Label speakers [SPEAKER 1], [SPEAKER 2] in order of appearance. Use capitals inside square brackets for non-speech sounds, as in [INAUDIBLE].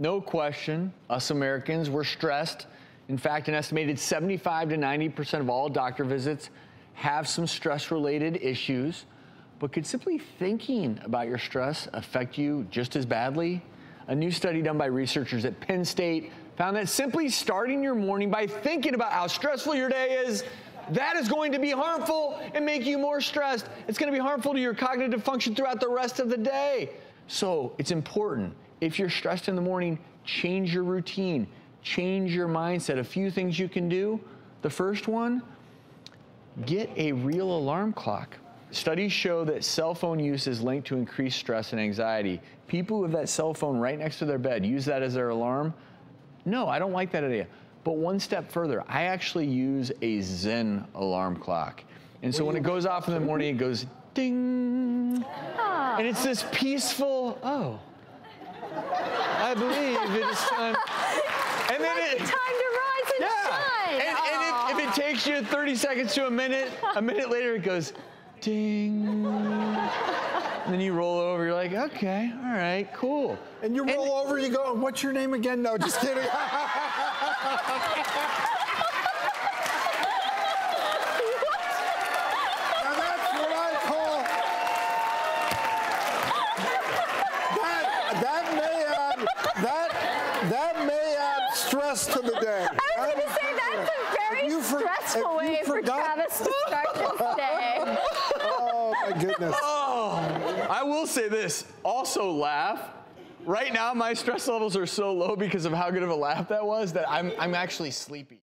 [SPEAKER 1] no question, us Americans, we're stressed. In fact, an estimated 75 to 90% of all doctor visits have some stress related issues. But could simply thinking about your stress affect you just as badly? A new study done by researchers at Penn State found that simply starting your morning by thinking about how stressful your day is, that is going to be harmful and make you more stressed. It's going to be harmful to your cognitive function throughout the rest of the day. So it's important. If you're stressed in the morning, change your routine, change your mindset. A few things you can do. The first one, get a real alarm clock. Studies show that cell phone use is linked to increased stress and anxiety. People with that cell phone right next to their bed use that as their alarm. No, I don't like that idea. But one step further, I actually use a Zen alarm clock. And so when it goes off in the morning, it goes ding. Ah. And it's this peaceful, oh, I believe it is time. [LAUGHS] And then it,
[SPEAKER 2] Time to rise and shine.
[SPEAKER 1] and, and if, if it takes you 30 seconds to a minute, a minute later it goes ding. And then you roll over, you're like, okay, all right, cool.
[SPEAKER 3] And you roll over, you go, what's your name again? No, just kidding. [LAUGHS] Now that's what I call. That, that may add that that may add stress to the day.
[SPEAKER 2] I was going to say that's a very
[SPEAKER 3] If you for-
[SPEAKER 2] stressful
[SPEAKER 3] if you
[SPEAKER 2] way for
[SPEAKER 3] forgot-
[SPEAKER 2] Travis to start his day.
[SPEAKER 3] Oh my goodness.
[SPEAKER 1] Oh, I will say this also laugh. Right now, my stress levels are so low because of how good of a laugh that was that I'm, I'm actually sleepy.